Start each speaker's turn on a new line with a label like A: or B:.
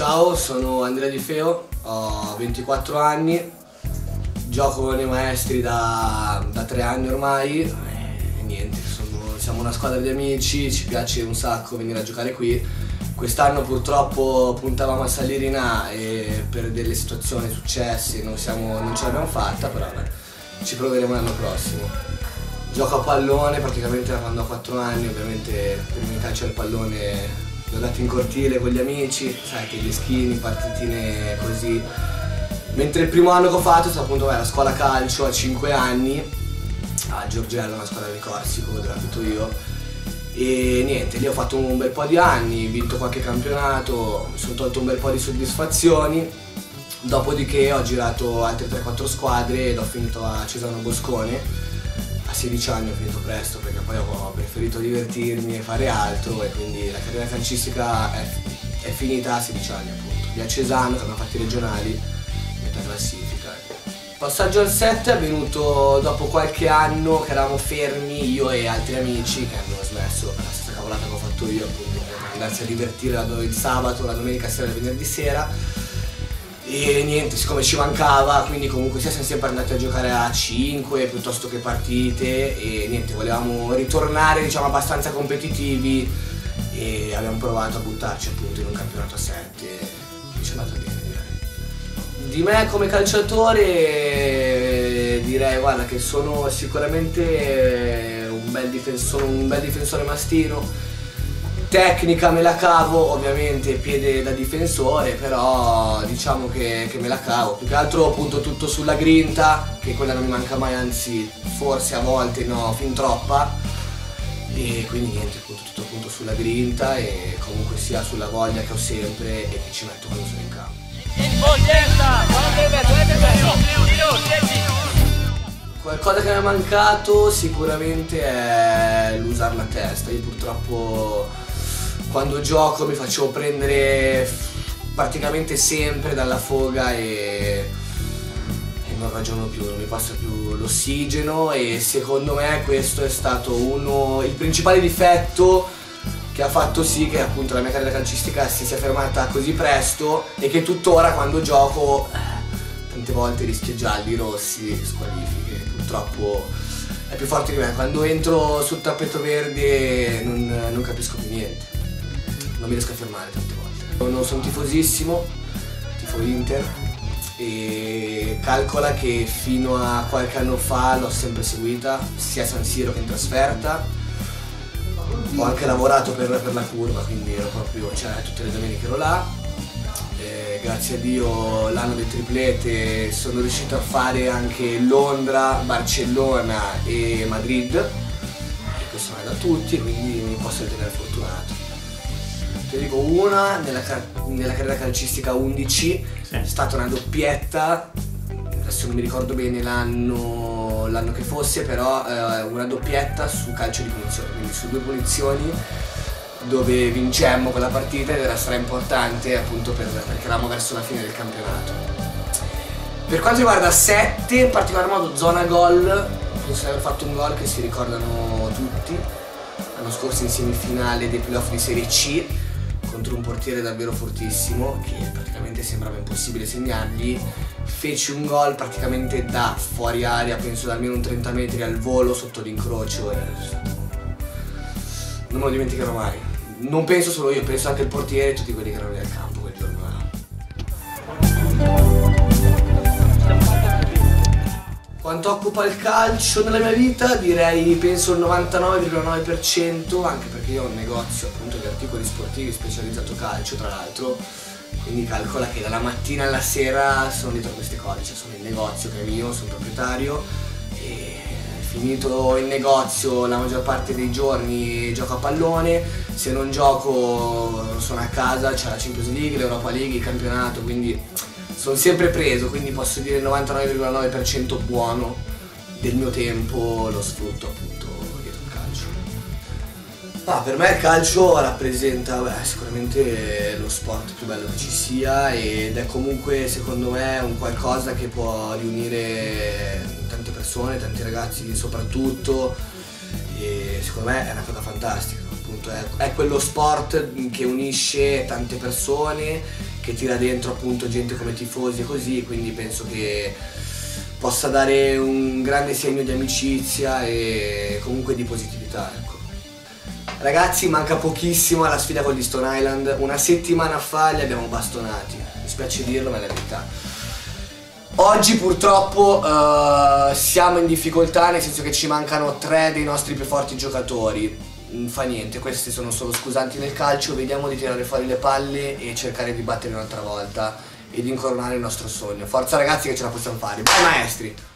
A: Ciao, sono Andrea Di Feo, ho 24 anni, gioco nei maestri da, da tre anni ormai e niente, sono- siamo una squadra di amici, ci piace un sacco venire a giocare qui. Quest'anno purtroppo puntavamo a salire in A e per delle situazioni successe non, siamo- non ce l'abbiamo fatta, però vabbè, ci proveremo l'anno prossimo. Gioco a pallone praticamente da quando ho 4 anni, ovviamente prima di calcio al pallone l'ho dato in cortile con gli amici, sai che gli schini, partitine così. Mentre il primo anno che ho fatto è stato appunto la scuola calcio a 5 anni, a Giorgello, una squadra di Corsico dove abito io. E niente, lì ho fatto un bel po' di anni, vinto qualche campionato, mi sono tolto un bel po' di soddisfazioni. Dopodiché ho girato altre 3-4 squadre ed ho finito a Cesano Boscone. A 16 anni ho finito presto perché poi ho preferito divertirmi e fare altro e quindi la carriera calcistica è, è finita a 16 anni appunto. Lì a Cesano, che abbiamo fatto i regionali, metà classifica. ecco. Il passaggio al 7 è avvenuto dopo qualche anno che eravamo fermi io e altri amici che hanno smesso per la stessa cavolata che ho fatto io, appunto, per andarsi a divertire il sabato, la domenica sera e il venerdì sera. E niente, siccome ci mancava, quindi comunque sia siamo sempre andati a giocare a 5 piuttosto che partite e niente, volevamo ritornare diciamo abbastanza competitivi e abbiamo provato a buttarci appunto in un campionato a 7 e ci è andato bene direi. Di me come calciatore direi guarda che sono sicuramente un bel, difen- sono un bel difensore mastino, tecnica me la cavo, ovviamente piede da difensore, però diciamo che, che me la cavo. Più che altro punto tutto sulla grinta, che quella non mi manca mai, anzi forse a volte no, fin troppa. E quindi niente, punto tutto appunto sulla grinta e comunque sia sulla voglia che ho sempre e che ci metto quando sono in campo. Qualcosa che mi è mancato sicuramente è l'usare la testa. Io purtroppo quando gioco mi facevo prendere praticamente sempre dalla foga e, e non ragiono più, non mi passa più l'ossigeno e secondo me questo è stato uno, il principale difetto che ha fatto sì che appunto la mia carriera calcistica si sia fermata così presto e che tuttora quando gioco eh, tante volte rischio gialli, rossi, squalifiche, purtroppo è più forte di me, quando entro sul tappeto verde non, non capisco più niente, non mi riesco a fermare tante volte. Non sono tifosissimo, tifo Inter e calcola che fino a qualche anno fa l'ho sempre seguita, sia a San Siro che in trasferta. Ho anche lavorato per, per la curva, quindi ero proprio, cioè tutte le domeniche ero là. Eh, grazie a Dio l'anno del triplete sono riuscito a fare anche Londra, Barcellona e Madrid. E questo è da tutti, quindi mi posso ritenere fortunato. Ti dico una, nella, car- nella carriera calcistica 11 è stata una doppietta, adesso non mi ricordo bene l'anno, l'anno che fosse, però eh, una doppietta su calcio di punizione, quindi su due punizioni dove vincemmo quella partita ed era stra importante appunto per- perché eravamo verso la fine del campionato. Per quanto riguarda 7, in particolar modo zona gol, penso di aver fatto un gol che si ricordano tutti, l'anno scorso in semifinale dei playoff di Serie C contro un portiere davvero fortissimo che praticamente sembrava impossibile segnargli. Feci un gol praticamente da fuori area, penso da almeno un 30 metri al volo sotto l'incrocio. e Non me lo dimenticherò mai. Non penso solo io, penso anche il portiere e tutti quelli che erano lì al campo quel giorno là. Quanto occupa il calcio nella mia vita? Direi penso il 99,9% anche perché io ho un negozio appunto di articoli sportivi specializzato calcio tra l'altro quindi calcola che dalla mattina alla sera sono dietro queste cose, cioè sono in negozio che è mio, sono proprietario e finito il negozio la maggior parte dei giorni gioco a pallone, se non gioco sono a casa, c'è la Champions League, l'Europa League, il campionato, quindi sono sempre preso, quindi posso dire il 99,9% buono del mio tempo lo sfrutto appunto dietro il calcio. Ah, per me il calcio rappresenta beh, sicuramente lo sport più bello che ci sia ed è comunque secondo me un qualcosa che può riunire tante persone, tanti ragazzi soprattutto e secondo me è una cosa fantastica, appunto è, è quello sport che unisce tante persone, che tira dentro appunto gente come tifosi e così, quindi penso che possa dare un grande segno di amicizia e comunque di positività. Ecco. Ragazzi manca pochissimo alla sfida con gli Stone Island, una settimana fa li abbiamo bastonati, mi spiace dirlo ma è la verità. Oggi purtroppo uh, siamo in difficoltà nel senso che ci mancano tre dei nostri più forti giocatori. Fa niente, questi sono solo scusanti nel calcio, vediamo di tirare fuori le palle e cercare di battere un'altra volta e di incoronare il nostro sogno. Forza ragazzi che ce la possiamo fare, vai maestri!